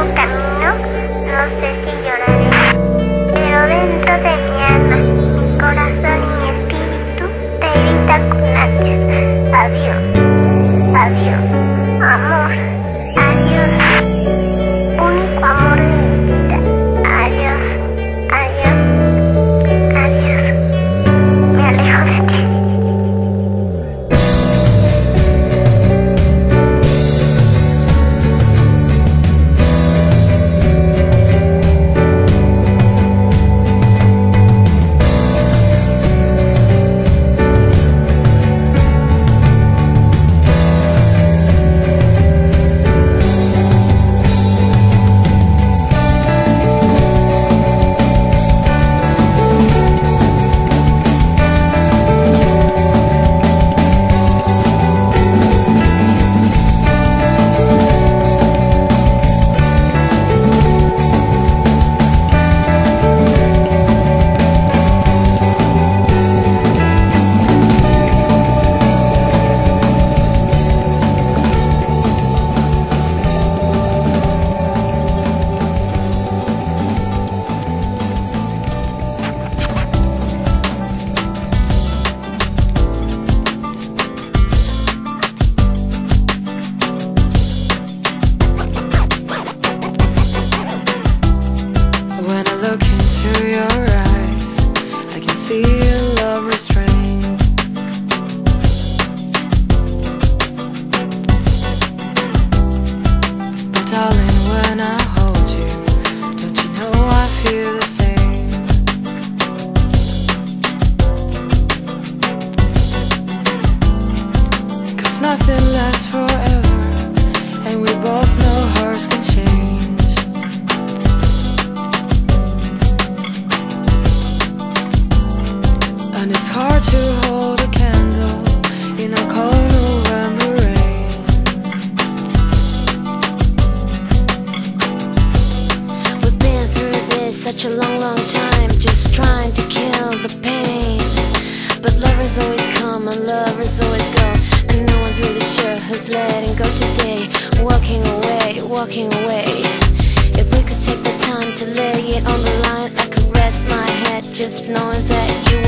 boca. darling. time just trying to kill the pain. But lovers always come and lovers always go. And no one's really sure who's letting go today. Walking away, walking away. If we could take the time to lay it on the line, I could rest my head just knowing that you